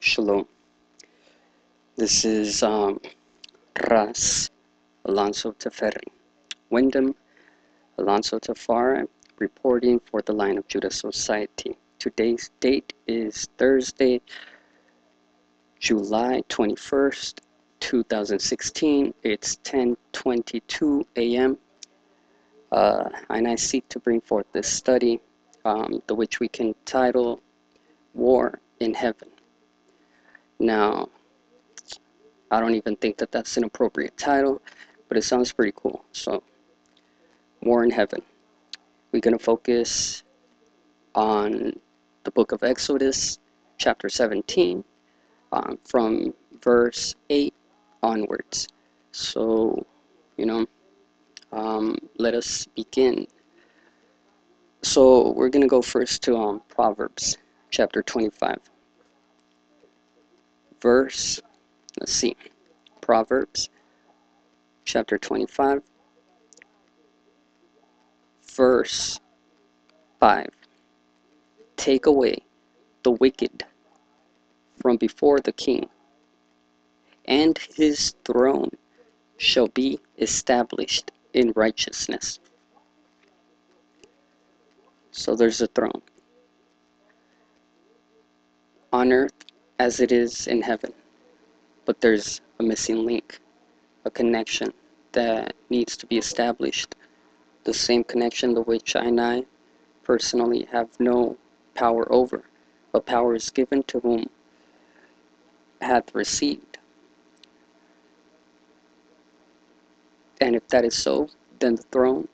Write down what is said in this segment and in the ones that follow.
Shalom. This is um, Ras Alonso Tafari. Wendim Alonso Tafari reporting for the Lion of Judah Society. Today's date is Thursday, July 21st, 2016. It's 10:22 a.m. Uh, and I seek to bring forth this study, um, the which we can title "War in Heaven." Now, I don't even think that that's an appropriate title, but it sounds pretty cool. So, War in Heaven. We're going to focus on the book of Exodus, chapter 17, um, from verse 8 onwards. So, you know, um, let us begin. So, we're going to go first to um, Proverbs, chapter 25, verse, let's see, Proverbs, chapter 25, verse 5 Take away the wicked from before the king, and his throne shall be established in righteousness. So there's a throne on earth as it is in heaven, but there's a missing link, a connection that needs to be established the same connection to which I and I personally have no power over, but power is given to whom hath received. And if that is so, then the throne,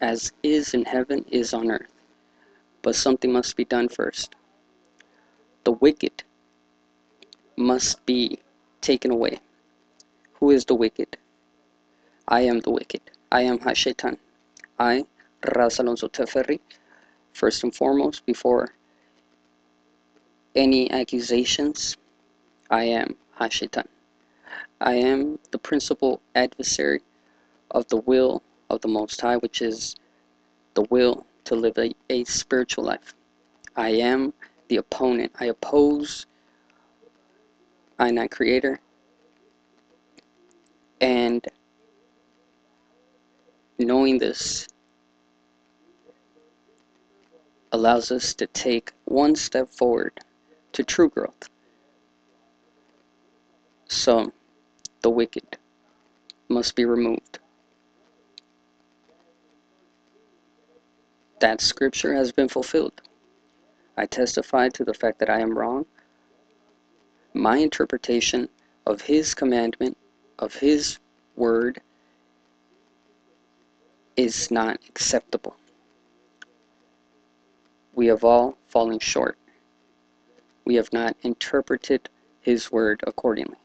as is in heaven, is on earth. But something must be done first. The wicked must be taken away. Who is the wicked? I am the wicked. I am Hashaitan. I, Ras Alonso Tafari, first and foremost, before any accusations, I am Hashaitan. I am the principal adversary of the will of the Most High, which is the will to live a, a spiritual life. I am the opponent. I oppose I not creator and knowing this allows us to take one step forward to true growth. So, the wicked must be removed. That scripture has been fulfilled. I testify to the fact that I am wrong. My interpretation of His commandment, of His word, is not acceptable. We have all fallen short. We have not interpreted His word accordingly.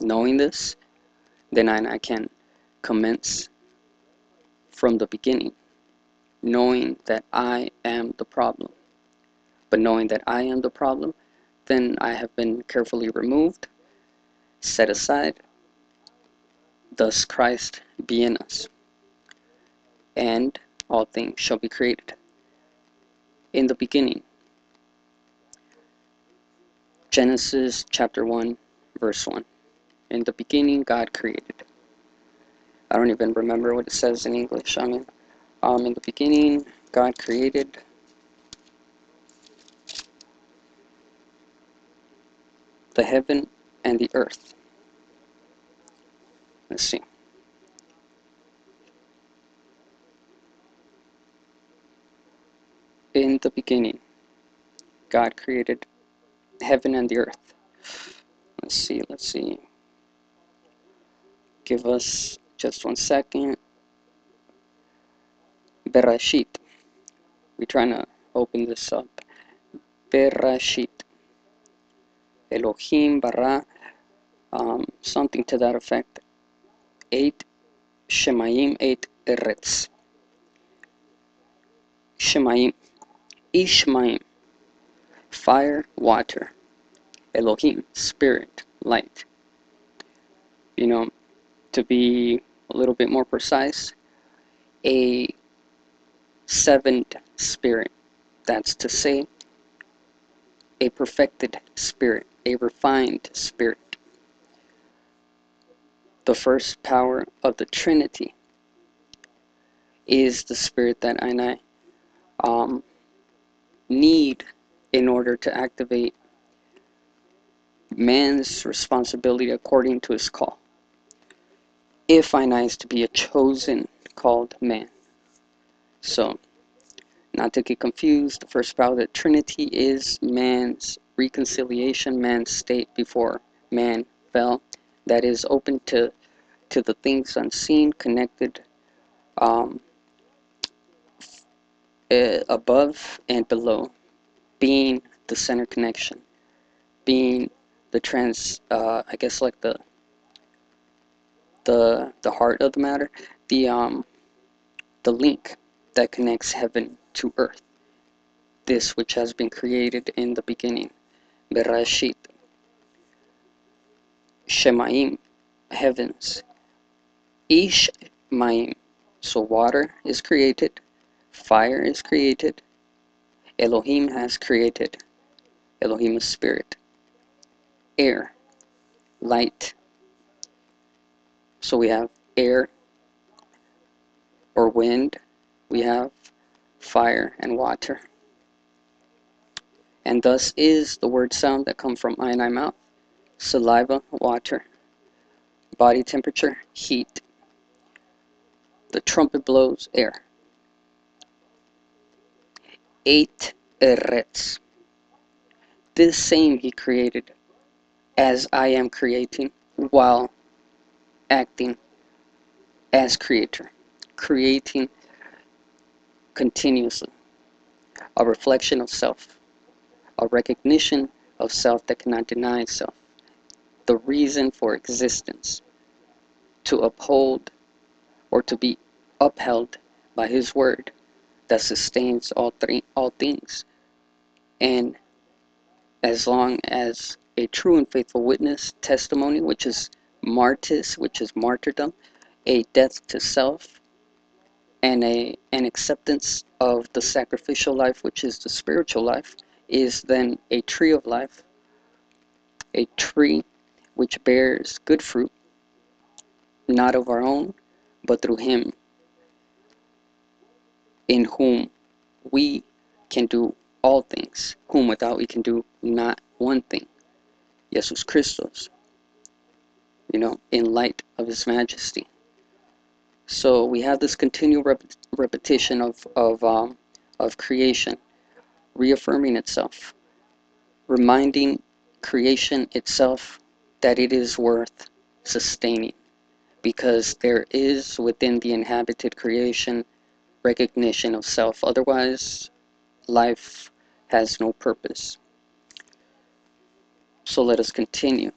Knowing this, then I, I can commence from the beginning, knowing that I am the problem. But knowing that I am the problem, then I have been carefully removed, set aside, thus Christ be in us, and all things shall be created. In the beginning, Genesis chapter 1, verse 1. In the beginning, God created. I don't even remember what it says in English. I mean, um, in the beginning, God created. The heaven and the earth. Let's see. In the beginning, God created heaven and the earth. Let's see, let's see. Give us just one second. Bereshit. We're trying to open this up. Bereshit. Elohim bara, um, something to that effect. Eight Shemaim, eight Eretz. Shemaim, Ishmaim, fire, water. Elohim, spirit, light. You know, to be a little bit more precise, a seventh spirit. That's to say, a perfected spirit, a refined spirit. The first power of the Trinity is the spirit that I and I um, need in order to activate man's responsibility according to his call. If I is to be a chosen called man. So, not to get confused, the first power of the Trinity is man's reconciliation, man's state before man fell, that is open to to the things unseen, connected um, uh, above and below, being the center connection, being the trans, uh, I guess like the the the heart of the matter, the um, the link that connects heaven to earth. This which has been created in the beginning, Bereshit, Shemaim, heavens, Ish Maim. So water is created, fire is created, Elohim has created, Elohim is spirit, air, light. So we have air or wind, we have fire and water. And thus is the word sound that come from I and I mouth, saliva, water, body temperature, heat, the trumpet blows air. Eight eretz. This same he created as I am creating while acting as creator, creating continuously. A reflection of self, a recognition of self that cannot deny itself, the reason for existence, to uphold or to be upheld by his word that sustains all all things. And as long as a true and faithful witness testimony which is martyrs which is martyrdom a death to self and a an acceptance of the sacrificial life which is the spiritual life is then a tree of life a tree which bears good fruit not of our own but through him in whom we can do all things, whom without we can do not one thing. Jesus Christos, you know, in light of His majesty. So we have this continual rep repetition of, of, um, of creation, reaffirming itself, reminding creation itself that it is worth sustaining because there is within the inhabited creation recognition of self. Otherwise, life has no purpose. So let us continue.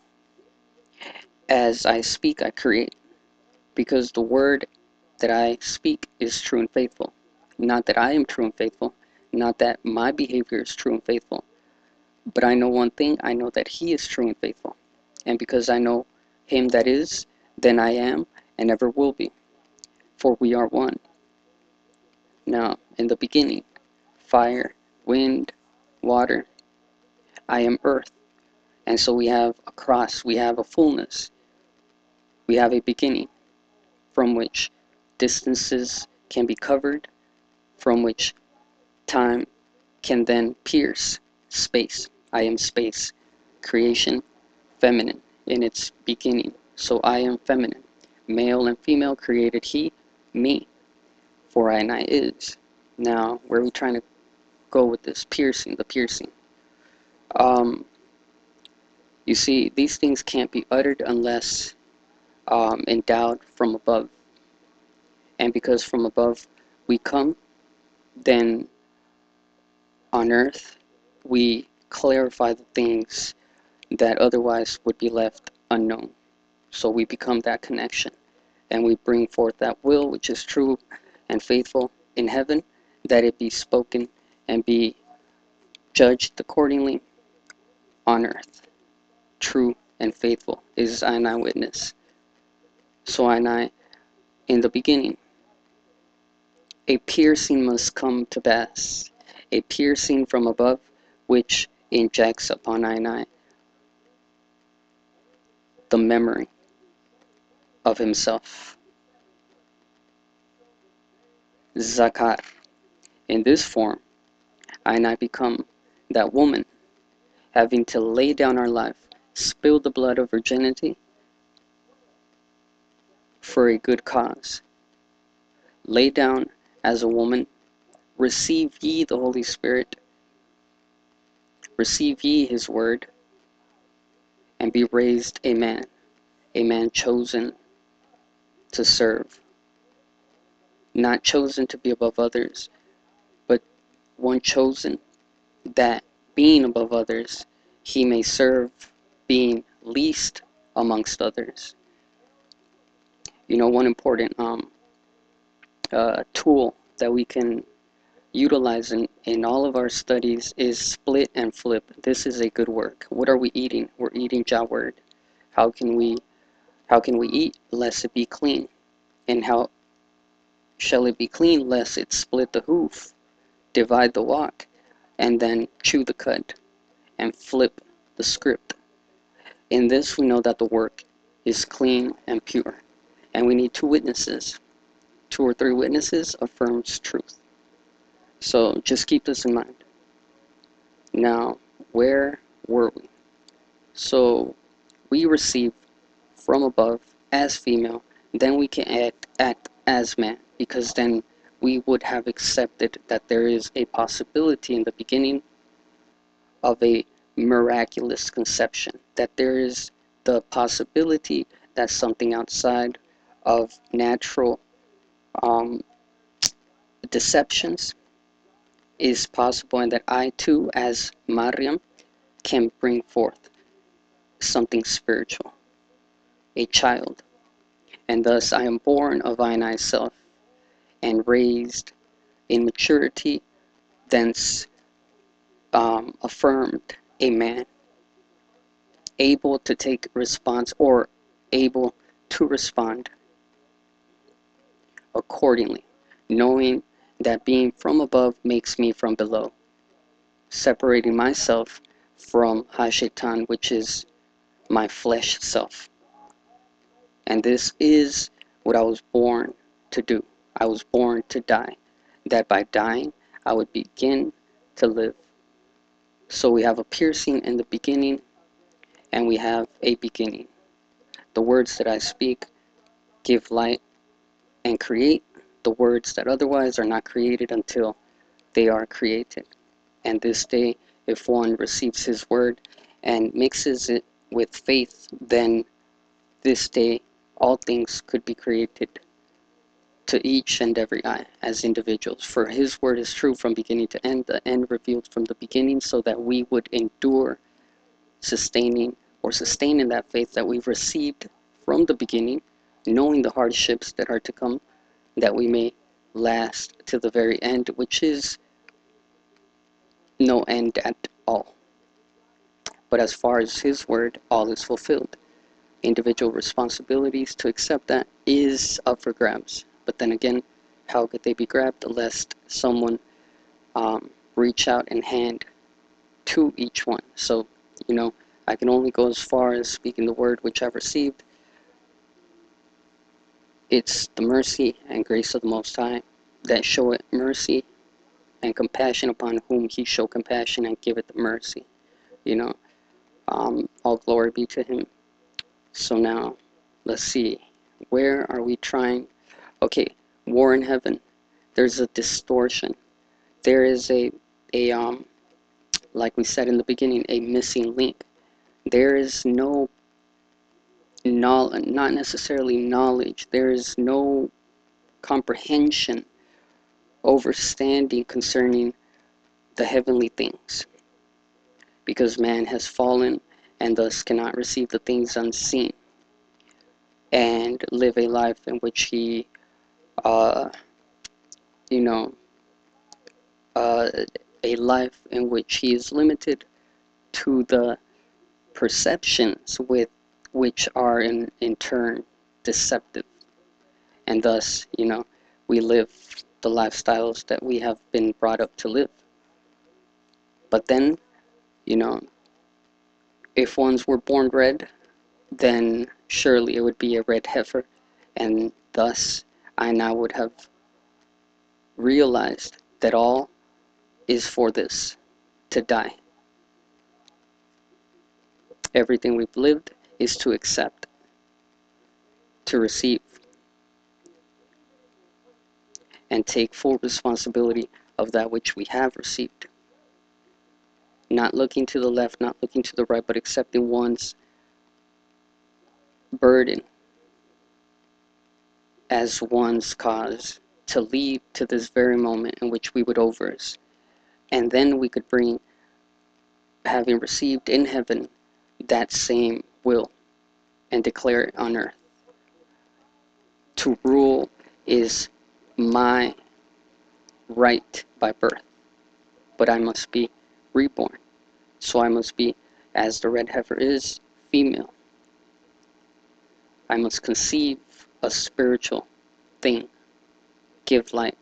As I speak, I create, because the word that I speak is true and faithful. Not that I am true and faithful, not that my behavior is true and faithful, but I know one thing I know that He is true and faithful. And because I know Him that is, then I am and ever will be. For we are one. Now, in the beginning, fire, wind, water, I am earth. And so we have a cross, we have a fullness, we have a beginning from which distances can be covered, from which time can then pierce space. I am space, creation, feminine in its beginning. So I am feminine, male and female created he, me for I and I is. Now, where are we trying to go with this? Piercing, the piercing. Um, you see, these things can't be uttered unless um, endowed from above. And because from above we come, then on earth we clarify the things that otherwise would be left unknown. So we become that connection and we bring forth that will which is true and faithful in heaven, that it be spoken and be judged accordingly on earth. True and faithful is I and I witness. So I and I, in the beginning, a piercing must come to pass, a piercing from above, which injects upon I and I the memory of himself. Zakar. In this form, I and I become that woman, having to lay down our life, spill the blood of virginity for a good cause. Lay down as a woman, receive ye the Holy Spirit, receive ye his word, and be raised a man, a man chosen to serve, not chosen to be above others, but one chosen that being above others, he may serve being least amongst others. You know, one important um, uh, tool that we can utilize in, in all of our studies is split and flip. This is a good work. What are we eating? We're eating Jah word. How can we how can we eat lest it be clean? And how shall it be clean lest it split the hoof, divide the walk, and then chew the cud and flip the script? In this we know that the work is clean and pure. And we need two witnesses. Two or three witnesses affirms truth. So just keep this in mind. Now, where were we? So we receive from above as female, then we can act, act as man, because then we would have accepted that there is a possibility in the beginning of a miraculous conception, that there is the possibility that something outside of natural um, deceptions is possible and that I too, as Mariam, can bring forth something spiritual, a child. And thus I am born of and I self and raised in maturity, thence um, affirmed a man, able to take response or able to respond accordingly, knowing that being from above makes me from below, separating myself from Hashaitan, which is my flesh self. And this is what I was born to do. I was born to die, that by dying I would begin to live. So we have a piercing in the beginning, and we have a beginning. The words that I speak give light and create the words that otherwise are not created until they are created. And this day, if one receives his word and mixes it with faith, then this day all things could be created to each and every eye as individuals. For his word is true from beginning to end, the end revealed from the beginning, so that we would endure sustaining or sustaining that faith that we've received from the beginning, knowing the hardships that are to come, that we may last to the very end, which is no end at all. But as far as his word, all is fulfilled. Individual responsibilities to accept that is up for grabs. But then again, how could they be grabbed lest someone um, reach out and hand to each one? So, you know, I can only go as far as speaking the word which I've received. It's the mercy and grace of the Most High that showeth mercy and compassion upon whom he show compassion and giveth mercy. You know, um, all glory be to him. So now, let's see, where are we trying okay, war in heaven. There's a distortion. There is a, a um, like we said in the beginning, a missing link. There is no not necessarily knowledge. There is no comprehension, overstanding concerning the heavenly things. Because man has fallen and thus cannot receive the things unseen and live a life in which he uh, you know, uh, a life in which he is limited to the perceptions with which are in, in turn deceptive. And thus, you know, we live the lifestyles that we have been brought up to live. But then, You know, if ones were born red, then surely it would be a red heifer, and thus I now would have realized that all is for this to die. Everything we've lived is to accept, to receive, and take full responsibility of that which we have received. Not looking to the left, not looking to the right, but accepting one's burden as one's cause to lead to this very moment in which we would overs. And then we could bring, having received in heaven, that same will and declare it on earth. To rule is my right by birth, but I must be reborn. So I must be, as the red heifer is, female. I must conceive a spiritual thing, give life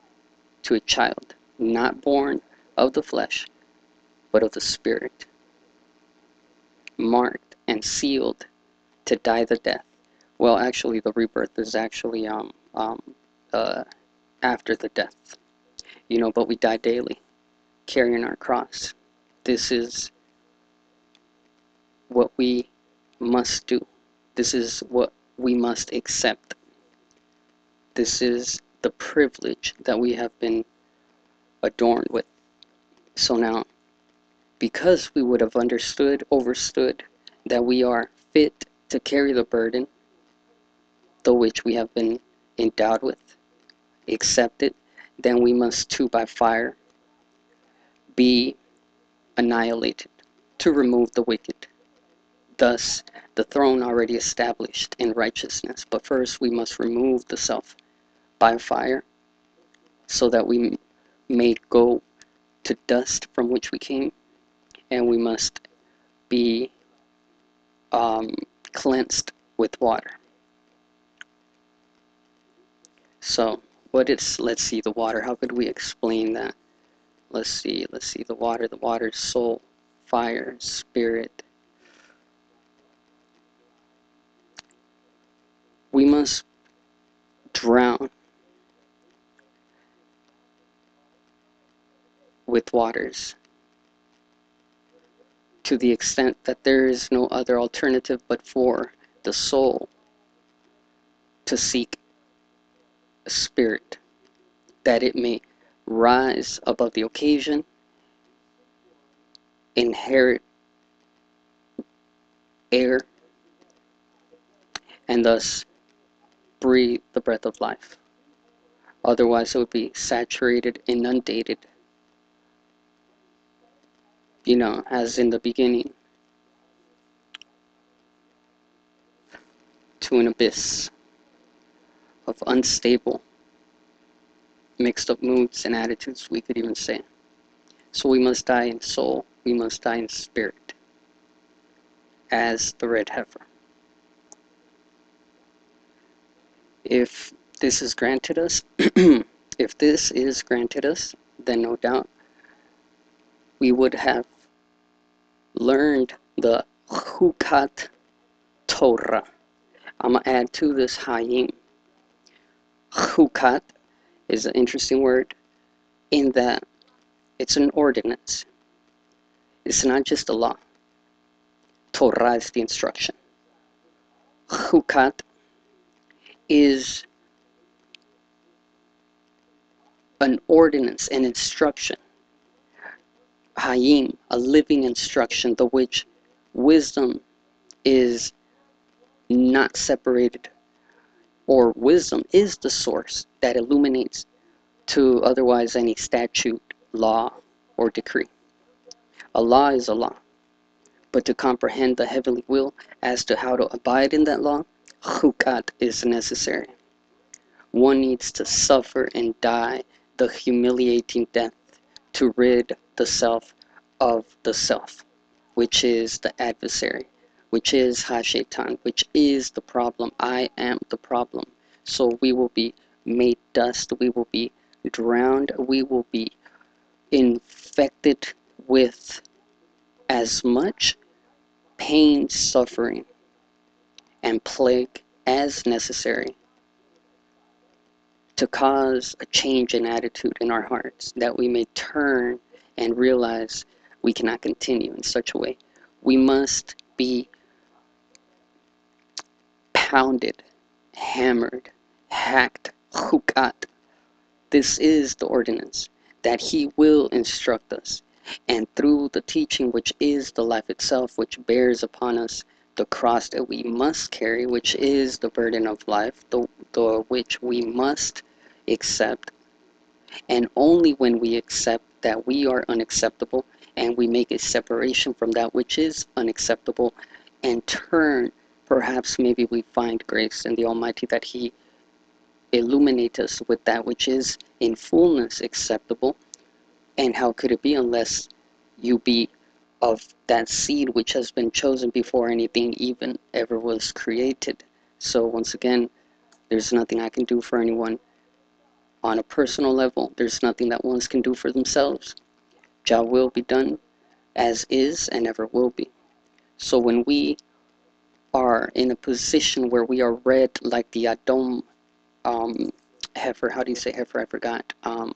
to a child, not born of the flesh, but of the spirit, marked and sealed to die the death. Well, actually, the rebirth is actually um, um, uh, after the death, you know, but we die daily, carrying our cross. This is what we must do. This is what we must accept. This is the privilege that we have been adorned with. So now, because we would have understood, overstood that we are fit to carry the burden, the which we have been endowed with, accepted, then we must too by fire be annihilated to remove the wicked. Thus, the throne already established in righteousness. But first, we must remove the self by fire so that we may go to dust from which we came, and we must be um, cleansed with water. So, what is, let's see, the water? How could we explain that? Let's see, let's see, the water, the water, soul, fire, spirit, we must drown with waters to the extent that there is no other alternative but for the soul to seek a spirit that it may rise above the occasion, inherit air, and thus breathe the breath of life. Otherwise, it would be saturated, inundated, you know, as in the beginning, to an abyss of unstable, mixed up moods and attitudes, we could even say. So we must die in soul, we must die in spirit, as the red heifer. if this is granted us, if this is granted us, then no doubt we would have learned the Chukat Torah. I'm going to add to this Hayim. Chukat is an interesting word in that it's an ordinance. It's not just a law. Torah is the instruction. Chukat is an ordinance, an instruction. Hayim, a living instruction, the which wisdom is not separated, or wisdom is the source that illuminates to otherwise any statute, law, or decree. A law is a law, but to comprehend the heavenly will as to how to abide in that law chukat is necessary. One needs to suffer and die the humiliating death to rid the self of the self, which is the adversary, which is Hashaitan, which is the problem. I am the problem. So we will be made dust, we will be drowned, we will be infected with as much pain, suffering, and plague as necessary to cause a change in attitude in our hearts, that we may turn and realize we cannot continue in such a way. We must be pounded, hammered, hacked, hukat. This is the ordinance that He will instruct us. And through the teaching, which is the life itself, which bears upon us the cross that we must carry, which is the burden of life, the, the which we must accept. And only when we accept that we are unacceptable and we make a separation from that which is unacceptable and turn, perhaps maybe we find grace in the Almighty that He illuminate us with that which is in fullness acceptable. And how could it be unless you be of that seed which has been chosen before anything even ever was created? So, once again, there's nothing I can do for anyone on a personal level. There's nothing that ones can do for themselves. Jah will be done as is and ever will be. So when we are in a position where we are red like the Adom um, heifer, how do you say heifer? I forgot. Um,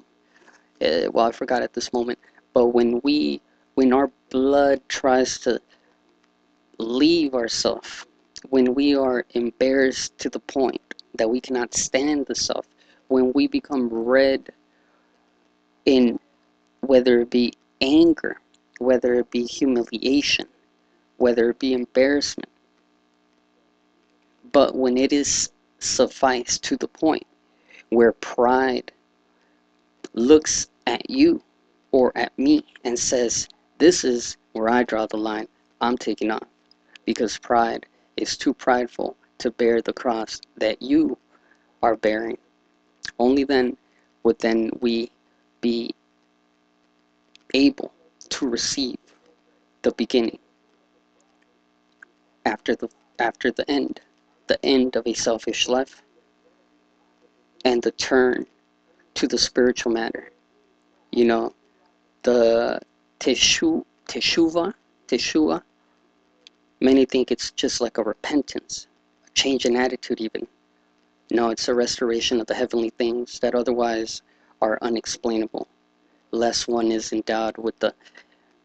uh, well, I forgot at this moment. But when we, when our blood tries to leave ourself, when we are embarrassed to the point that we cannot stand the self, when we become red in whether it be anger, whether it be humiliation, whether it be embarrassment. But when it is sufficed to the point where pride looks at you or at me and says, This is where I draw the line, I'm taking off. Because pride is too prideful to bear the cross that you are bearing. Only then would then we be able to receive the beginning after the after the end the end of a selfish life and the turn to the spiritual matter you know the teshu teshuva teshua. Many think it's just like a repentance a change in attitude even. No it's a restoration of the heavenly things that otherwise are unexplainable. Less one is endowed with the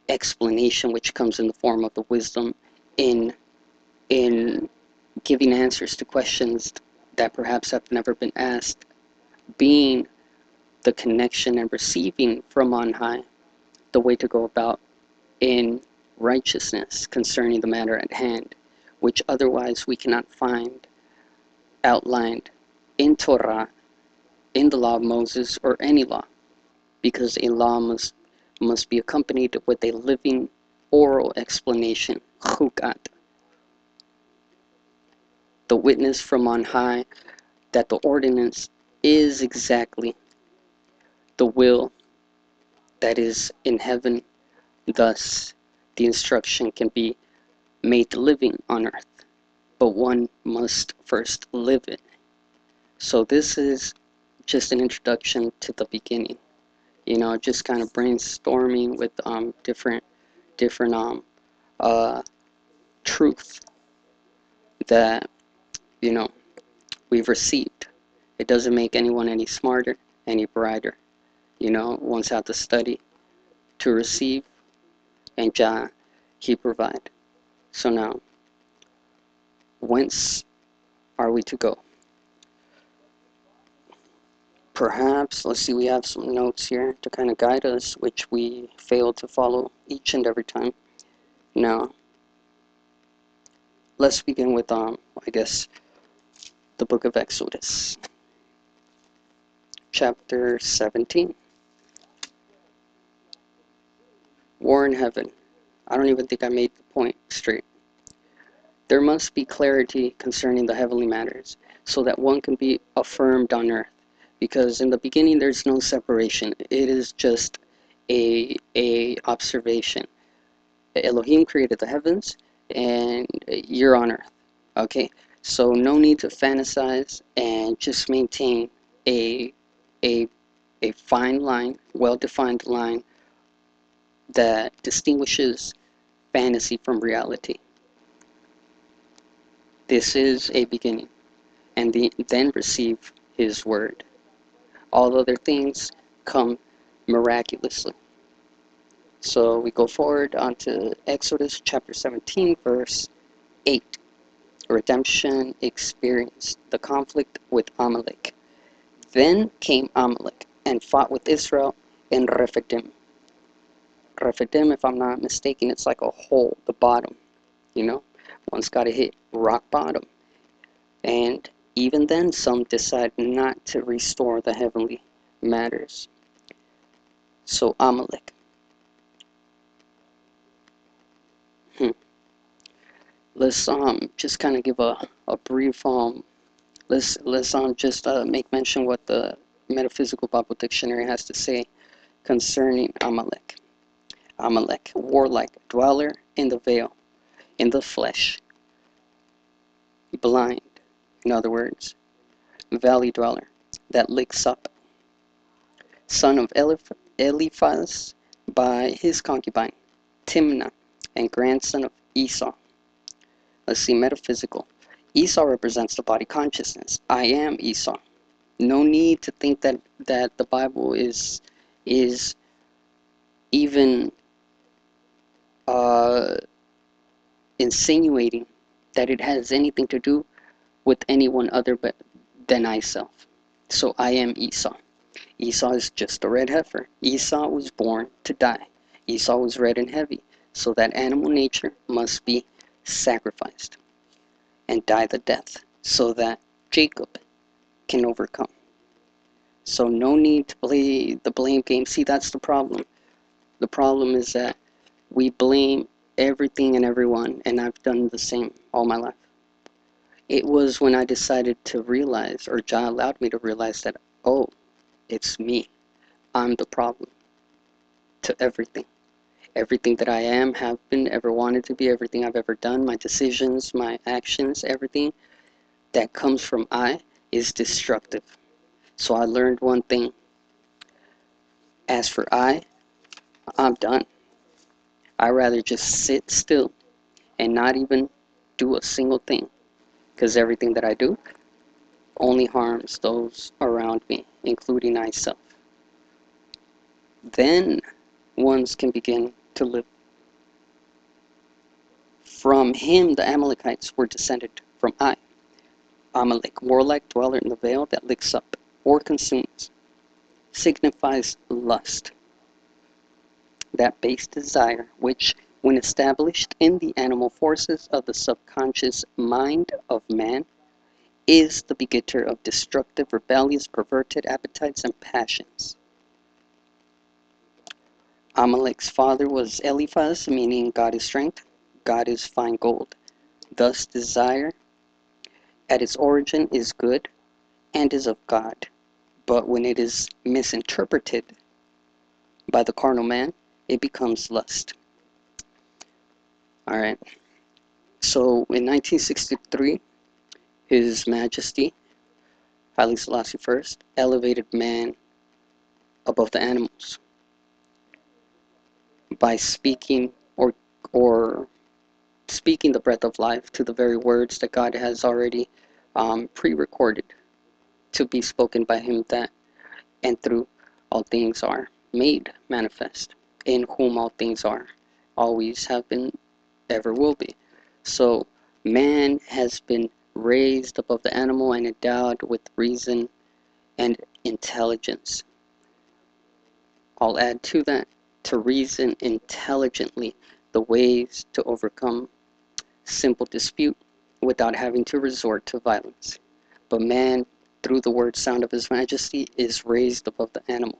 explanation which comes in the form of the wisdom in in giving answers to questions that perhaps have never been asked. Being the connection and receiving from on high the way to go about in righteousness concerning the matter at hand which otherwise we cannot find outlined in Torah in the law of Moses or any law because a law must, must be accompanied with a living oral explanation, chukat. The witness from on high that the ordinance is exactly the will that is in heaven. Thus, the instruction can be made living on earth, but one must first live it. So, this is just an introduction to the beginning you know, just kind of brainstorming with um, different different um, uh, truth that you know we've received. It doesn't make anyone any smarter, any brighter. You know, one's have to study to receive, and Jah, He provide. So now, whence are we to go? perhaps, let's see, we have some notes here to kind of guide us, which we fail to follow each and every time. Now, let's begin with, um, I guess, the book of Exodus, chapter 17. War in heaven. I don't even think I made the point straight. There must be clarity concerning the heavenly matters, so that one can be affirmed on earth because in the beginning there's no separation. It is just a a observation. Elohim created the heavens and you're on earth. Okay? So no need to fantasize and just maintain a a a fine line, well-defined line that distinguishes fantasy from reality. This is a beginning, and the, then receive His word. All other things come miraculously. So we go forward onto Exodus chapter 17, verse 8. Redemption experienced the conflict with Amalek. Then came Amalek and fought with Israel in Rephidim. Rephidim, if I'm not mistaken, it's like a hole, the bottom. You know, one's got to hit rock bottom. And even then, some decide not to restore the heavenly matters. So, Amalek. Hmm. Let's um just kind of give a, a brief um let's let's um just uh, make mention what the Metaphysical Bible Dictionary has to say concerning Amalek. Amalek, warlike, dweller in the veil, in the flesh, blind, in other words, valley dweller, that licks up, son of Eliphaz by his concubine, Timnah, and grandson of Esau. Let's see, metaphysical. Esau represents the body consciousness. I am Esau. No need to think that, that the Bible is is even uh, insinuating that it has anything to do with anyone other but than myself. So I am Esau. Esau is just a red heifer. Esau was born to die. Esau was red and heavy. So that animal nature must be sacrificed and die the death so that Jacob can overcome. So no need to play the blame game. See, that's the problem. The problem is that we blame everything and everyone, and I've done the same all my life. It was when I decided to realize, or Jah allowed me to realize that, oh, it's me. I'm the problem to everything. Everything that I am, have been, ever wanted to be, everything I've ever done, my decisions, my actions, everything that comes from I is destructive. So I learned one thing. As for I, I'm done. I rather just sit still and not even do a single thing because everything that I do only harms those around me, including myself. Then ones can begin to live. From him the Amalekites were descended from I. Amalek, warlike dweller in the vale that licks up or consumes, signifies lust that base desire which, when established in the animal forces of the subconscious mind of man, is the begetter of destructive, rebellious, perverted appetites and passions. Amalek's father was Eliphaz, meaning God is strength, God is fine gold. Thus, desire at its origin is good and is of God. But when it is misinterpreted by the carnal man, it becomes lust. All right. So in 1963, His Majesty Haile Selassie I elevated man above the animals by speaking or or speaking the breath of life to the very words that God has already um, pre-recorded to be spoken by Him that and through all things are made manifest in whom all things are, always have been, ever will be. So man has been raised above the animal and endowed with reason and intelligence. I'll add to that to reason intelligently the ways to overcome simple dispute without having to resort to violence. But man, through the word sound of his majesty, is raised above the animal.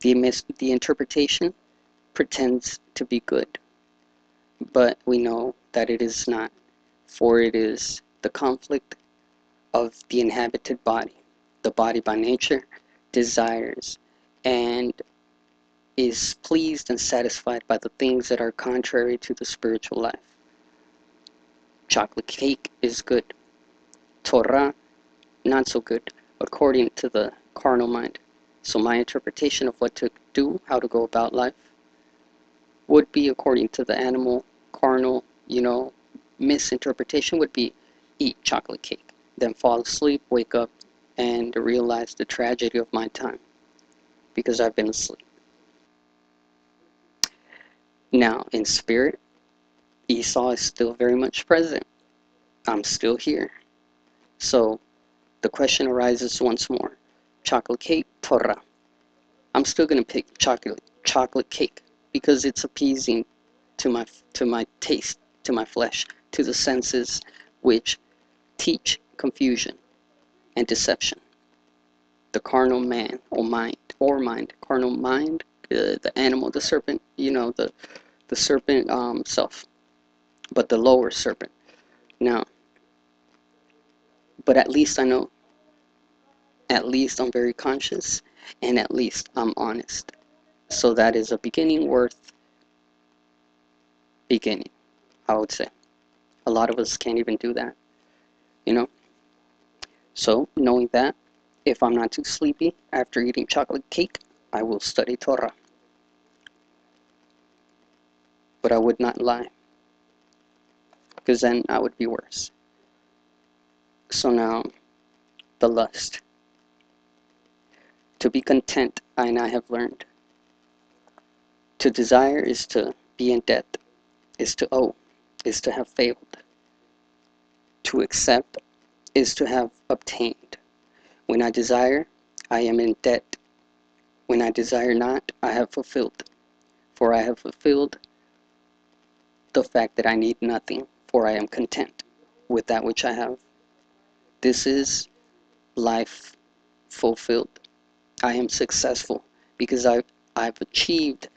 The, mis- the interpretation pretends to be good, but we know that it is not, for it is the conflict of the inhabited body. The body by nature desires and is pleased and satisfied by the things that are contrary to the spiritual life. Chocolate cake is good. Torah, not so good, according to the carnal mind. So my interpretation of what to do, how to go about life, would be according to the animal carnal, you know, misinterpretation would be eat chocolate cake, then fall asleep, wake up, and realize the tragedy of my time because I've been asleep. Now, in spirit, Esau is still very much present. I'm still here. So the question arises once more chocolate cake, Torah. I'm still going to pick chocolate chocolate cake because it's appeasing to my to my taste, to my flesh, to the senses which teach confusion and deception. The carnal man or mind or mind, carnal mind, uh, the animal, the serpent, you know, the the serpent um, self, but the lower serpent. Now, but at least I know. At least I'm very conscious, and at least I'm honest. So that is a beginning worth beginning, I would say. A lot of us can't even do that, you know? So, knowing that, if I'm not too sleepy after eating chocolate cake, I will study Torah. But I would not lie, because then I would be worse. So now, the lust. To be content, I and I have learned. To desire is to be in debt, is to owe, is to have failed. To accept is to have obtained. When I desire, I am in debt. When I desire not, I have fulfilled. For I have fulfilled the fact that I need nothing, for I am content with that which I have. This is life fulfilled. I am successful because I've, I've achieved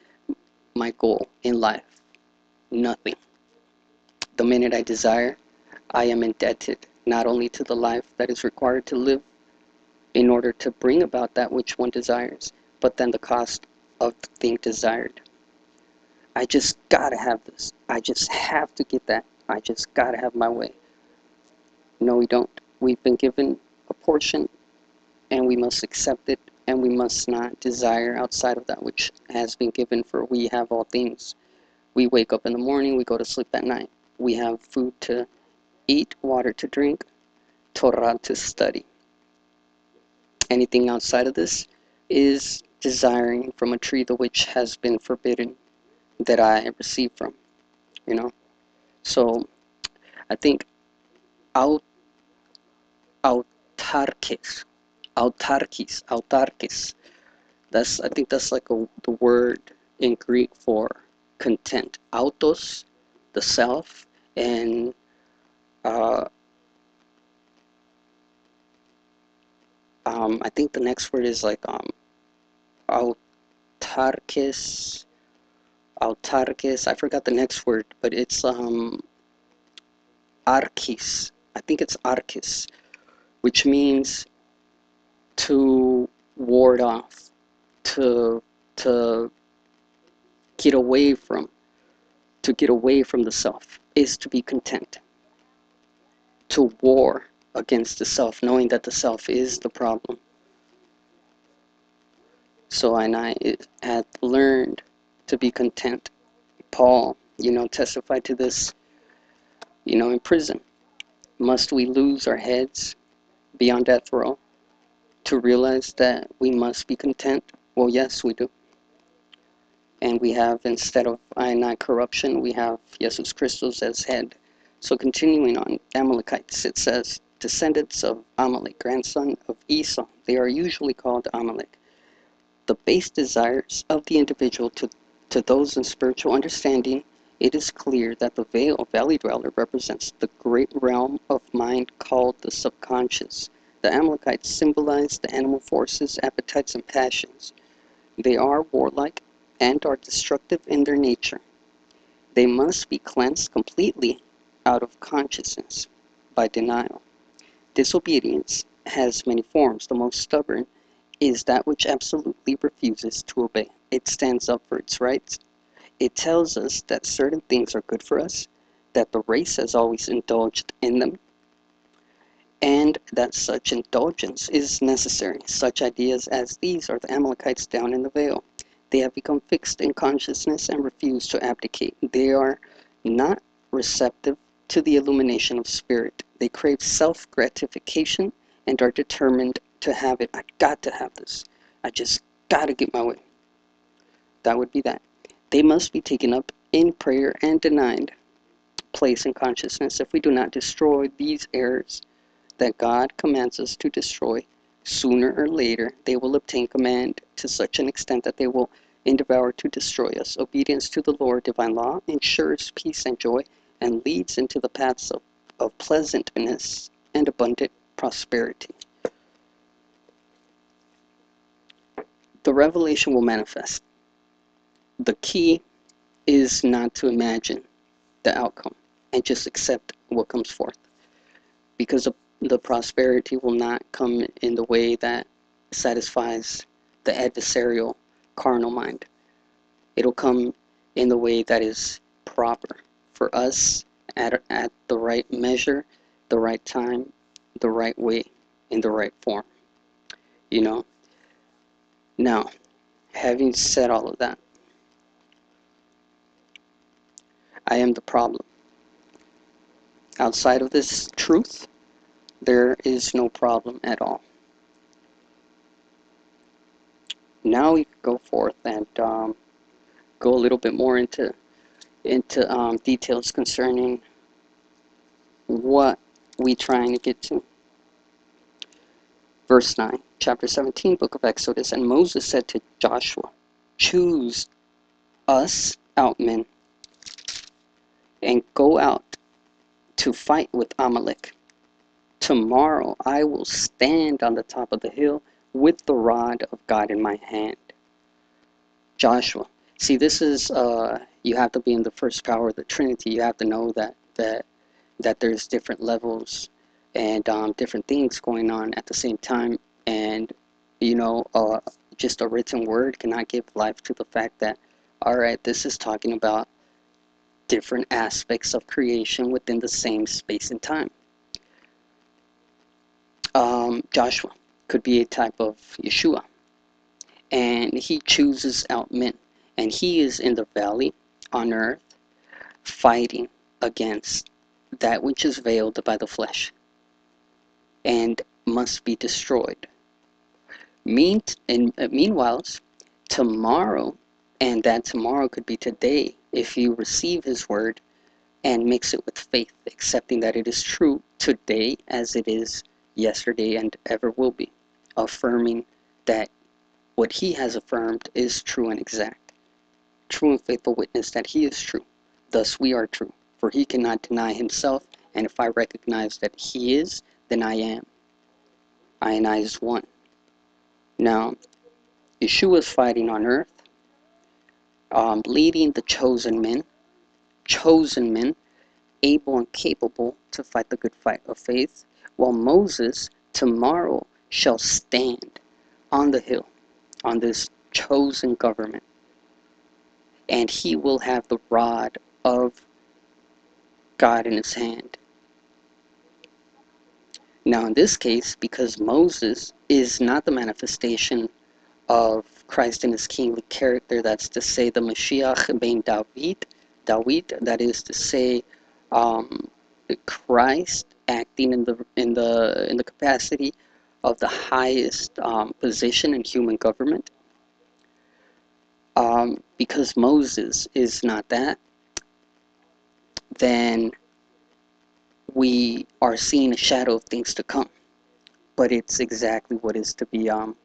my goal in life. Nothing. The minute I desire, I am indebted not only to the life that is required to live in order to bring about that which one desires, but then the cost of the thing desired. I just gotta have this. I just have to get that. I just gotta have my way. No, we don't. We've been given a portion and we must accept it and we must not desire outside of that which has been given for we have all things. We wake up in the morning, we go to sleep at night. We have food to eat, water to drink, Torah to study. Anything outside of this is desiring from a tree the which has been forbidden that I receive from, you know. So I think out autarkis, autarkis, autarkis. That's I think that's like a, the word in Greek for content. Autos, the self, and uh, um, I think the next word is like um, autarkis, autarkis. I forgot the next word, but it's um, archis. I think it's archis which means to ward off, to to get away from, to get away from the self is to be content. To war against the self, knowing that the self is the problem. So and I eh, had learned to be content. Paul, you know, testified to this, you know, in prison. Must we lose our heads beyond death row to realize that we must be content? Well, yes, we do. And we have, instead of I and I corruption, we have Jesus Christus as head. So continuing on, Amalekites, it says, descendants of Amalek, grandson of Esau. They are usually called Amalek. The base desires of the individual to, to those in spiritual understanding it is clear that the Vale Valley Dweller represents the great realm of mind called the subconscious. The Amalekites symbolize the animal forces, appetites, and passions. They are warlike and are destructive in their nature. They must be cleansed completely out of consciousness by denial. Disobedience has many forms. The most stubborn is that which absolutely refuses to obey. It stands up for its rights it tells us that certain things are good for us, that the race has always indulged in them, and that such indulgence is necessary. Such ideas as these are the Amalekites down in the Vale. They have become fixed in consciousness and refuse to abdicate. They are not receptive to the illumination of spirit. They crave self gratification and are determined to have it. I got to have this. I just got to get my way. That would be that. They must be taken up in prayer and denied place in consciousness if we do not destroy these errors that God commands us to destroy. Sooner or later, they will obtain command to such an extent that they will endeavor to destroy us. Obedience to the Lord, divine law, ensures peace and joy and leads into the paths of, of pleasantness and abundant prosperity. The revelation will manifest. The key is not to imagine the outcome and just accept what comes forth. Because the, prosperity will not come in the way that satisfies the adversarial carnal mind. It'll come in the way that is proper for us at, at the right measure, the right time, the right way, in the right form. You know? Now, having said all of that, I am the problem. Outside of this truth, there is no problem at all. Now we go forth and um, go a little bit more into into um, details concerning what we trying to get to. Verse 9, chapter 17, book of Exodus. And Moses said to Joshua, Choose us out men and go out to fight with Amalek. Tomorrow I will stand on the top of the hill with the rod of God in my hand. Joshua. See, this is uh, you have to be in the first power of the Trinity. You have to know that that that there's different levels and um, different things going on at the same time, and you know, uh, just a written word cannot give life to the fact that all right, this is talking about different aspects of creation within the same space and time. Um, Joshua could be a type of Yeshua, and he chooses out men, and he is in the valley on earth fighting against that which is veiled by the flesh and must be destroyed. Mean, and, uh, meanwhile, tomorrow, and that tomorrow could be today, if you receive His word and mix it with faith, accepting that it is true today as it is yesterday and ever will be, affirming that what He has affirmed is true and exact. True and faithful witness that He is true. Thus we are true, for He cannot deny Himself, and if I recognize that He is, then I am. I and I is one. Now, Yeshua is fighting on earth um, leading the chosen men, chosen men, able and capable to fight the good fight of faith, while Moses tomorrow shall stand on the hill, on this chosen government, and he will have the rod of God in his hand. Now, in this case, because Moses is not the manifestation of Christ in his kingly character. That's to say, the Mashiach ben David, David. That is to say, um, Christ acting in the in the in the capacity of the highest um, position in human government. Um, because Moses is not that, then we are seeing a shadow of things to come. But it's exactly what is to be um,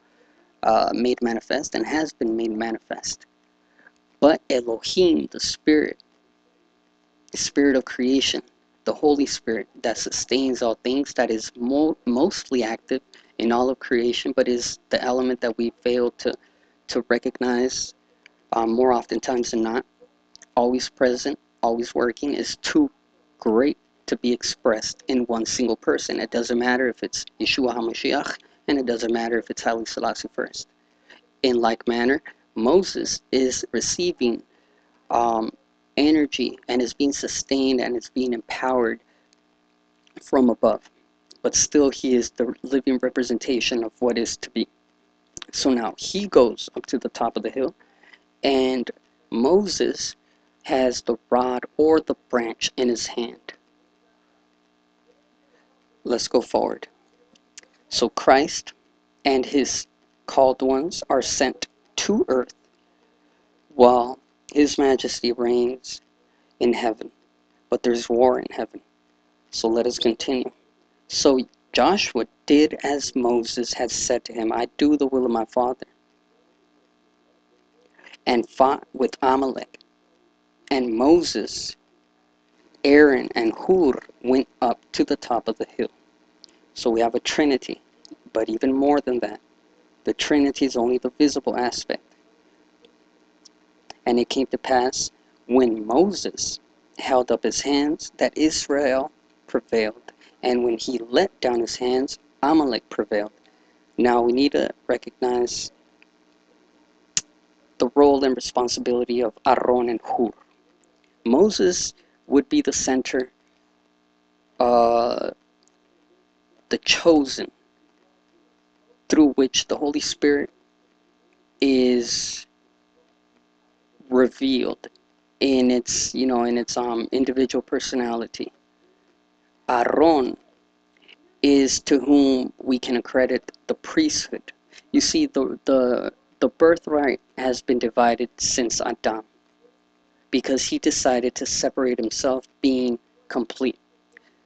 uh, made manifest and has been made manifest. But Elohim, the Spirit, the Spirit of creation, the Holy Spirit that sustains all things, that is mo- mostly active in all of creation, but is the element that we fail to, to recognize um, more oftentimes than not, always present, always working, is too great to be expressed in one single person. It doesn't matter if it's Yeshua HaMashiach and it doesn't matter if it's Haile Selassie first. In like manner, Moses is receiving um, energy and is being sustained and is being empowered from above. But still, he is the living representation of what is to be. So now he goes up to the top of the hill and Moses has the rod or the branch in his hand. Let's go forward. So Christ and his called ones are sent to earth while his majesty reigns in heaven. But there's war in heaven. So let us continue. So Joshua did as Moses had said to him, I do the will of my father. And fought with Amalek. And Moses, Aaron, and Hur went up to the top of the hill. So we have a trinity. But even more than that, the trinity is only the visible aspect. And it came to pass when Moses held up his hands that Israel prevailed. And when he let down his hands, Amalek prevailed. Now we need to recognize the role and responsibility of Aaron and Hur. Moses would be the center, uh, the chosen, through which the Holy Spirit is revealed in its you know in its um individual personality. Aaron is to whom we can accredit the priesthood. You see the the the birthright has been divided since Adam because he decided to separate himself being complete.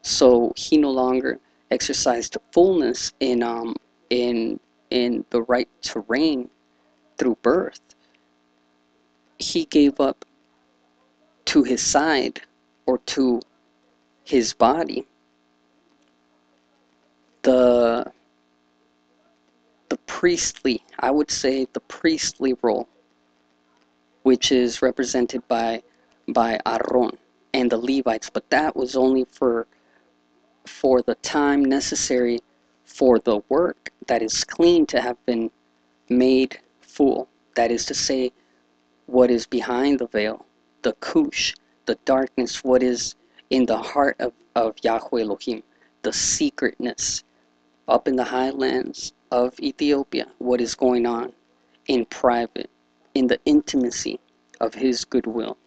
So he no longer exercised fullness in um in in the right to reign through birth he gave up to his side or to his body the the priestly i would say the priestly role which is represented by by Aaron and the Levites but that was only for for the time necessary for the work that is clean to have been made full. That is to say what is behind the veil, the kush, the darkness, what is in the heart of, of Yahweh Elohim, the secretness up in the highlands of Ethiopia, what is going on in private, in the intimacy of his goodwill.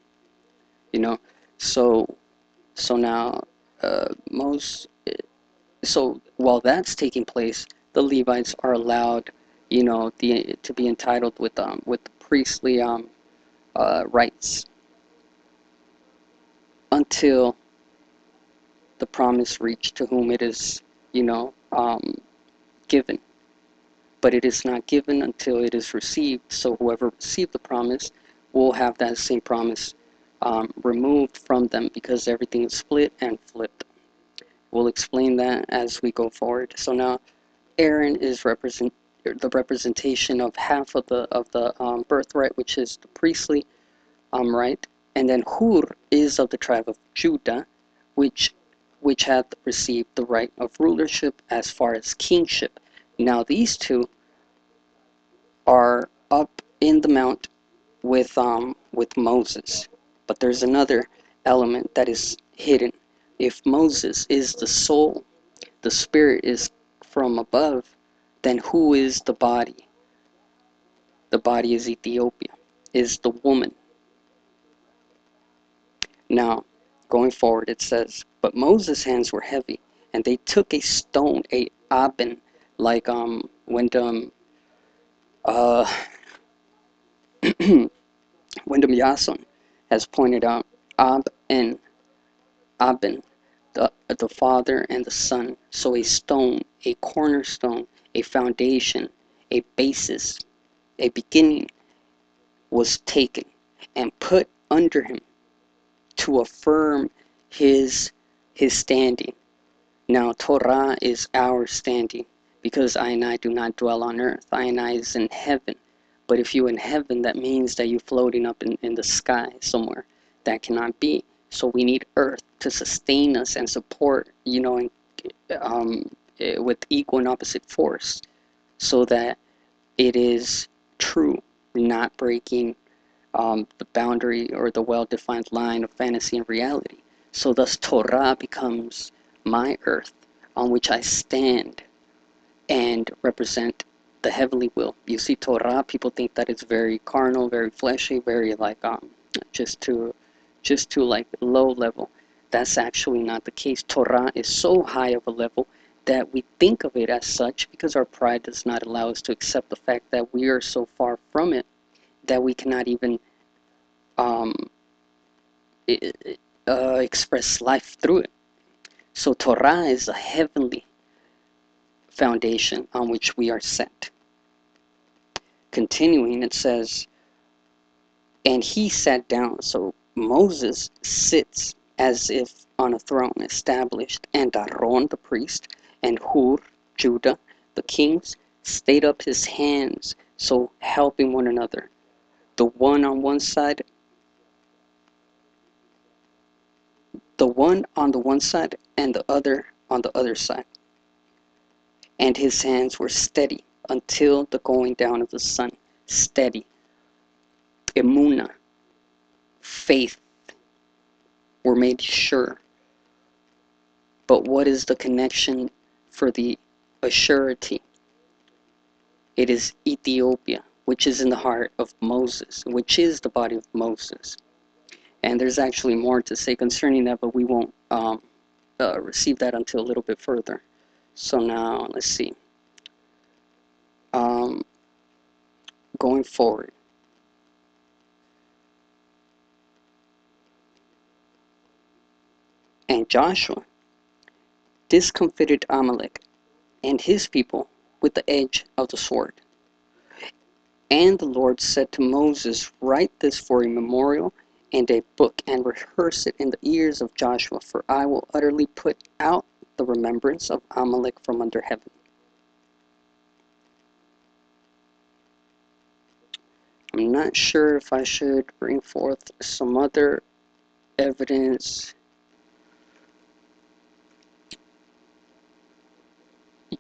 You know, so so now uh, most so while that's taking place, the Levites are allowed, you know, the to be entitled with um with priestly um uh, rights until the promise reached to whom it is, you know, um, given. But it is not given until it is received. So whoever received the promise will have that same promise um, removed from them because everything is split and flipped. We'll explain that as we go forward. So now, Aaron is represent the representation of half of the of the um, birthright, which is the priestly um, right, and then Hur is of the tribe of Judah, which which had received the right of rulership as far as kingship. Now these two are up in the mount with um with Moses, but there's another element that is hidden. If Moses is the soul, the spirit is from above, then who is the body? The body is Ethiopia, is the woman. Now, going forward, it says, But Moses' hands were heavy, and they took a stone, a aben, like um Wendim uh Wendim Iyason has pointed out, Ab and Aben, the, the Father and the Son. So a stone, a cornerstone, a foundation, a basis, a beginning was taken and put under him to affirm his his standing. Now Torah is our standing because I and I do not dwell on earth. I and I is in heaven. But if you're in heaven, that means that you're floating up in, in the sky somewhere. That cannot be. So we need earth to sustain us and support, you know, in, um, with equal and opposite force so that it is true, not breaking um, the boundary or the well-defined line of fantasy and reality. So thus Torah becomes my earth on which I stand and represent the heavenly will. You see, Torah, people think that it's very carnal, very fleshy, very like um, just to, just to like low level. That's actually not the case. Torah is so high of a level that we think of it as such because our pride does not allow us to accept the fact that we are so far from it that we cannot even um, uh, express life through it. So Torah is a heavenly foundation on which we are set. Continuing, it says, and he sat down. So Moses sits as if on a throne established, and Aaron the priest, and Hur, Judah, the kings, stayed up his hands, so helping one another. The one on one side, the one on the one side, and the other on the other side. And his hands were steady until the going down of the sun. Steady. Emuna, faith, were made sure. But what is the connection for the assurity? It is Ethiopia, which is in the heart of Moses, which is the body of Moses. And there's actually more to say concerning that, but we won't um, uh, receive that until a little bit further. So now, let's see. Um, going forward. And Joshua discomfited Amalek and his people with the edge of the sword. And the Lord said to Moses, Write this for a memorial and a book, and rehearse it in the ears of Joshua, for I will utterly put out the remembrance of Amalek from under heaven. I'm not sure if I should bring forth some other evidence.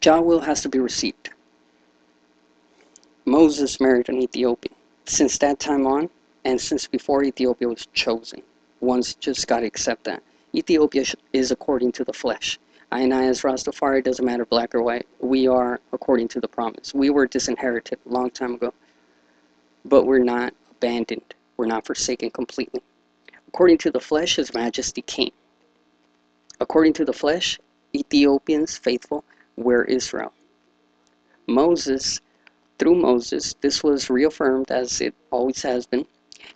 Jah will has to be received. Moses married an Ethiopian. Since that time on, and since before Ethiopia was chosen, one's just got to accept that. Ethiopia is according to the flesh. I and I as Rastafari, it doesn't matter black or white, we are according to the promise. We were disinherited a long time ago, but we're not abandoned. We're not forsaken completely. According to the flesh, His Majesty came. According to the flesh, Ethiopians, faithful, were Israel. Moses, through Moses, this was reaffirmed as it always has been,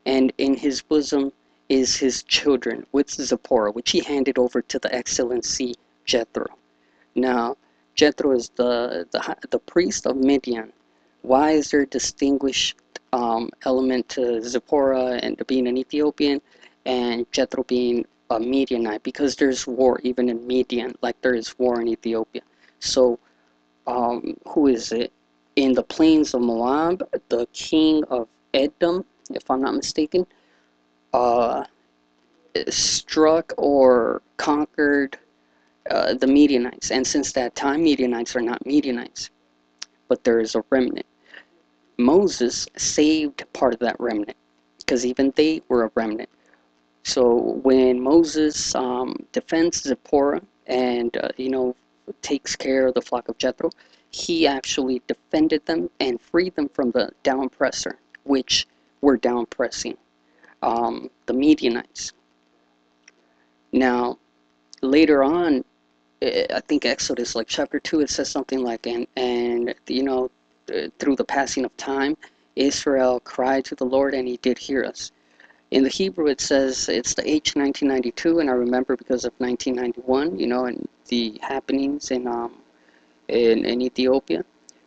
and in his bosom is his children with Zipporah, which he handed over to the excellency Jethro. Now, Jethro is the, the, the priest of Midian. Why is there a distinguished um, element to Zipporah and being an Ethiopian and Jethro being a Midianite? Because there's war even in Midian, like there is war in Ethiopia. So, um, who is it? In the plains of Moab, the king of Edom, if I'm not mistaken, uh, struck or conquered uh, the Midianites. And since that time, Midianites are not Midianites, but there is a remnant. Moses saved part of that remnant because even they were a remnant. So when Moses um, defends Zipporah and, uh, you know, takes care of the flock of Jethro, he actually defended them and freed them from the downpresser, which were downpressing um, the Midianites. Now, later on, I think Exodus, like chapter 2, it says something like, and, and you know, through the passing of time, Israel cried to the Lord and he did hear us. In the Hebrew, it says it's the H 1992, and I remember because of 1991, you know, and the happenings in, um, in, in Ethiopia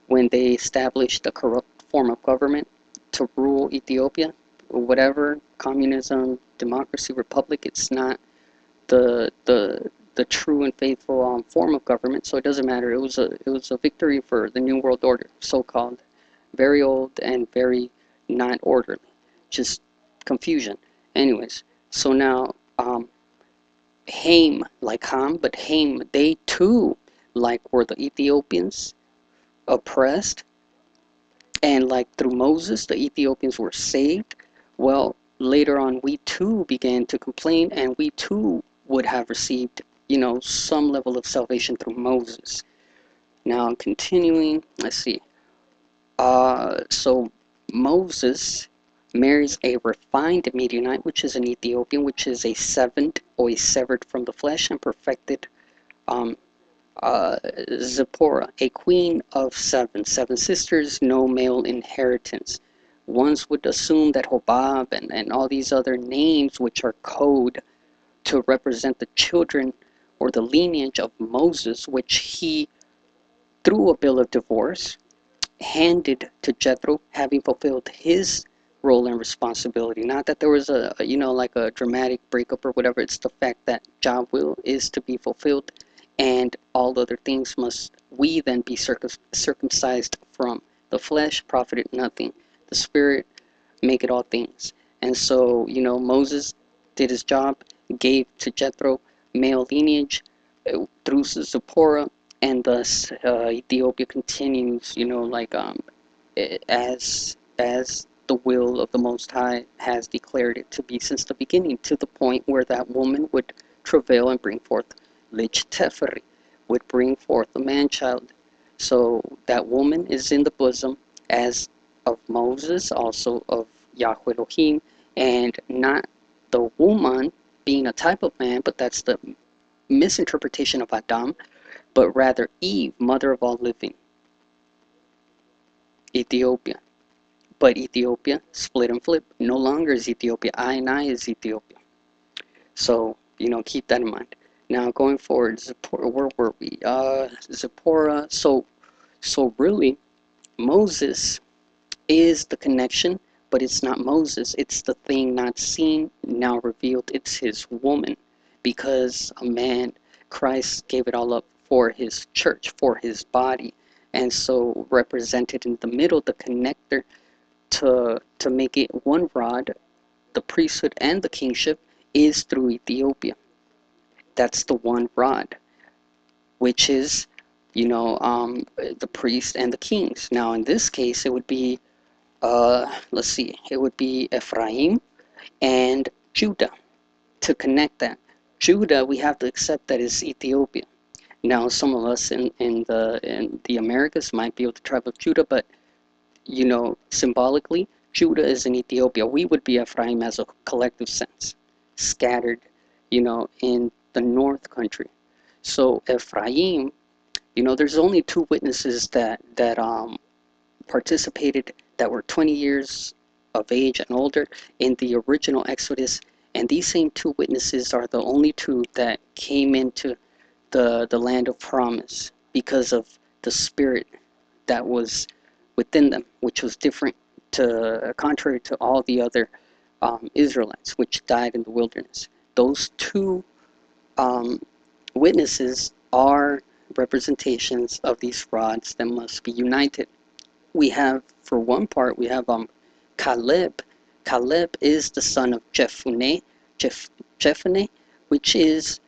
when they established a corrupt form of government to rule Ethiopia. Whatever, communism, democracy, republic, it's not the, the, the true and faithful um, form of government. So it doesn't matter. It was a it was a victory for the New World Order, so-called, very old and very not orderly, just confusion. Anyways, so now um, Haim, like Ham, but Haim, they too, like were the Ethiopians, oppressed, and like through Moses, the Ethiopians were saved. Well, later on, we too began to complain, and we too would have received you know, some level of salvation through Moses. Now, continuing, let's see. Uh, so Moses marries a refined Midianite, which is an Ethiopian, which is a seventh or a severed from the flesh and perfected um, uh, Zipporah, a queen of seven, seven sisters, no male inheritance. Ones would assume that Hobab and, and all these other names, which are code to represent the children or the lineage of Moses, which he, through a bill of divorce, handed to Jethro, having fulfilled his role and responsibility. Not that there was a, you know, like a dramatic breakup or whatever. It's the fact that job will is to be fulfilled, and all other things must we then be circum- circumcised from. The flesh profited nothing. The spirit make it all things. And so, you know, Moses did his job, gave to Jethro male lineage uh, through Zipporah, and thus uh, Ethiopia continues, you know, like um, as as the will of the Most High has declared it to be since the beginning, to the point where that woman would travail and bring forth Lij Tafari, would bring forth a man child. So that woman is in the bosom as of Moses, also of Yahweh Elohim, and not the woman being a type of man, but that's the misinterpretation of Adam, but rather Eve, mother of all living. Ethiopia. But Ethiopia split and flip. No longer is Ethiopia. I and I is Ethiopia. So, you know, keep that in mind. Now going forward, Zipporah, where were we? Uh, Zipporah. So, so really, Moses is the connection, but it's not Moses. It's the thing not seen, now revealed. It's his woman, because a man, Christ gave it all up for his church, for his body, and so represented in the middle, the connector to to make it one rod, the priesthood and the kingship is through Ethiopia. That's the one rod, which is, you know, um, the priest and the kings. Now, in this case, it would be, uh, let's see, it would be Ephraim and Judah to connect that. Judah, we have to accept that is Ethiopia. Now, some of us in, in the in the Americas might be of the tribe of Judah, but you know, symbolically, Judah is in Ethiopia. We would be Ephraim as a collective sense, scattered, you know, in the north country. So Ephraim, you know, there's only two witnesses that that um, participated that were 20 years of age and older in the original Exodus, and these same two witnesses are the only two that came into the, the land of promise because of the spirit that was within them, which was different to contrary to all the other um, Israelites which died in the wilderness. Those two um, witnesses are representations of these rods that must be united. We have, for one part, we have um, Caleb. Caleb is the son of Jephunneh, Jeph- Jephunneh, which is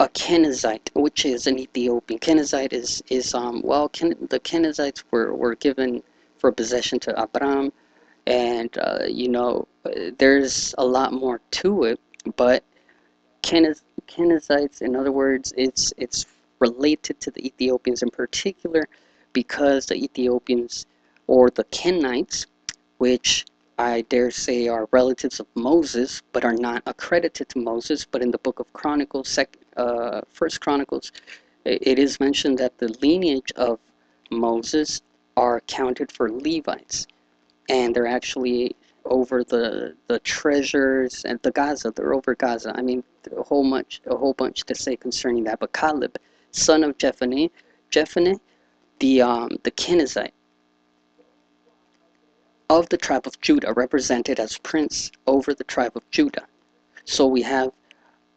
a Kenizzite, which is an Ethiopian. Kenizzite is is um well, Ken, the Kenizzites were were given for possession to Abraham, and uh, you know there's a lot more to it. But Keniz, Kenizzites, in other words, it's it's related to the Ethiopians in particular because the Ethiopians or the Kenites, which I dare say are relatives of Moses, but are not accredited to Moses. But in the book of Chronicles, sec, uh, First Chronicles, it is mentioned that the lineage of Moses are counted for Levites, and they're actually over the the treasures and the Gaza. They're over Gaza. I mean, a whole much a whole bunch to say concerning that. But Caleb, son of Jephunneh, Jephunneh, the um, the Kenizzite of the tribe of Judah, represented as prince over the tribe of Judah. So we have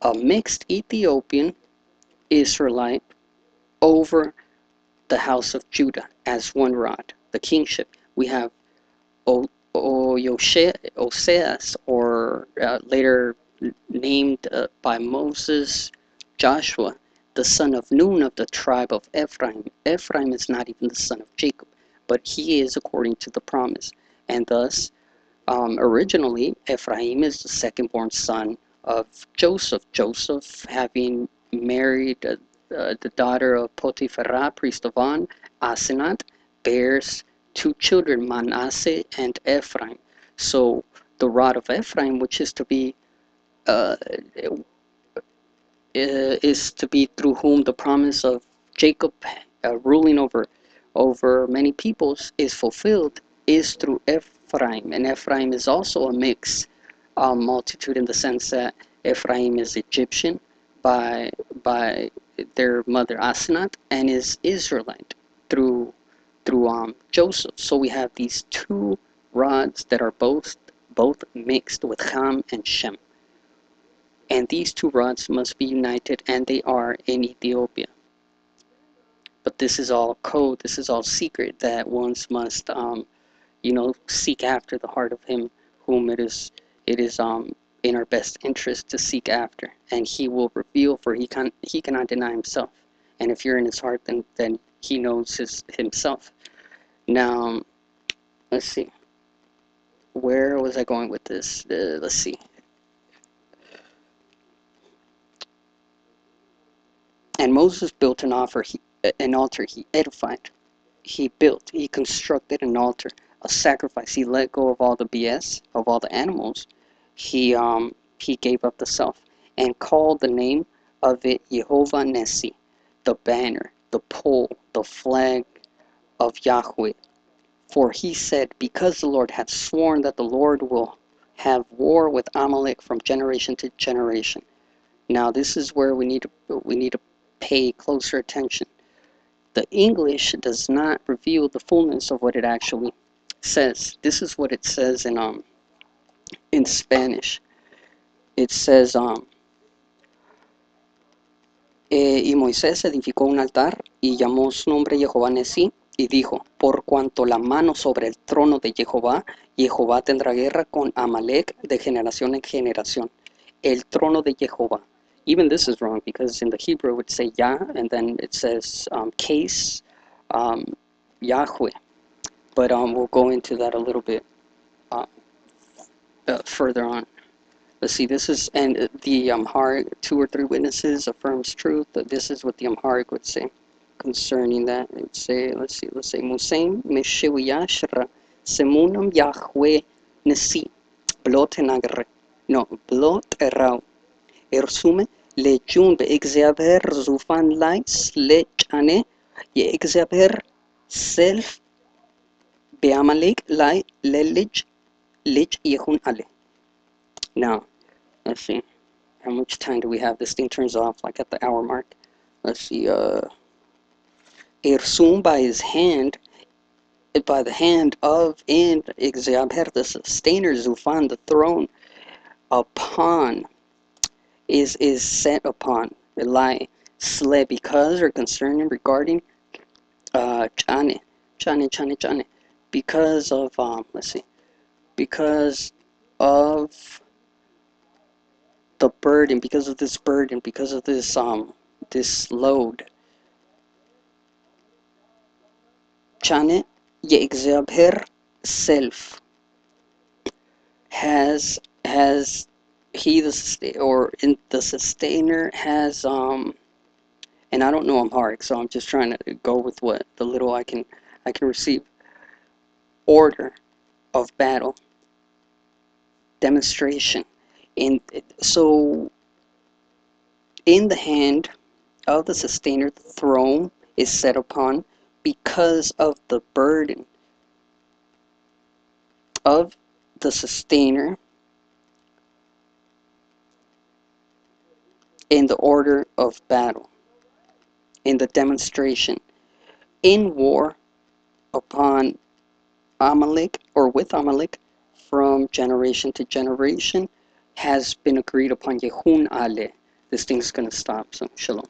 a mixed Ethiopian Israelite over the house of Judah as one rod, the kingship. We have o- o- Oseas, or uh, later named uh, by Moses, Joshua, the son of Nun of the tribe of Ephraim. Ephraim is not even the son of Jacob, but he is according to the promise. And thus, um, originally, Ephraim is the second born son of Joseph. Joseph, having married uh, uh, the daughter of Potipherah, priest of On, Asenat, bears two children, Manasseh and Ephraim. So the rod of Ephraim, which is to be uh, is to be through whom the promise of Jacob uh, ruling over over many peoples is fulfilled, is through Ephraim, and Ephraim is also a mixed uh, multitude in the sense that Ephraim is Egyptian by by their mother Asenat and is Israelite through through um, Joseph. So we have these two rods that are both both mixed with Ham and Shem. And these two rods must be united and they are in Ethiopia. But this is all code, this is all secret that ones must um, you know, seek after the heart of him whom it is it is um in our best interest to seek after and he will reveal for he can he cannot deny himself. And if you're in his heart then then he knows his himself. Now let's see. Where was i going with this? Uh, let's see. And moses built an offer he, an altar he edified. He built he constructed an altar a sacrifice. He let go of all the bs of all the animals he um, he gave up the self and called the name of it Jehovah Nessi, the banner, the pole, the flag of Yahweh. For he said, Because the Lord hath sworn that the Lord will have war with Amalek from generation to generation. Now this is where we need to we need to pay closer attention. The English does not reveal the fullness of what it actually says. This is what it says in um in Spanish. It says, um, eh, y Moisés edificó un altar y llamó su nombre Jehová Nesí y dijo, por cuanto la mano sobre el trono de Jehová, Jehová tendrá guerra con Amalek de generación en generación. El trono de Jehová. Even this is wrong because in the Hebrew it would say Yah and then it says um, case um, Yahweh. But um, we'll go into that a little bit. Uh, further on. Let's see, this is, and the Amharic, two or three witnesses affirms truth. This is what the Amharic would say concerning that. It would say, let's see, let's say, Musaim Meshewiyashra Semunam Yahweh Nesi Blotenagre. No, Bloterau. Ersume lejun beexeaber zufan lechane ye exeaber self beamalek lai lelij Lich Yehun Ale. Now, let's see. How much time do we have? This thing turns off like at the hour mark. Let's see. Uh, Irsum by his hand, by the hand of and Exabher, the sustainer Zufan, the throne upon, is is set upon. Lie, slay because or concerning regarding uh Chane, Chane, Chane, Chane, because of um let's see because of the burden, because of this burden, because of this um this load. Chanet Yexabher self has has he the or in the sustainer has um and I don't know I'm hard so I'm just trying to go with what the little I can I can receive. Order of battle demonstration and so in the hand of the sustainer the throne is set upon because of the burden of the sustainer in the order of battle in the demonstration in war upon Amalek or with Amalek from generation to generation has been agreed upon Yehun Ale. This thing's going to stop, so shalom.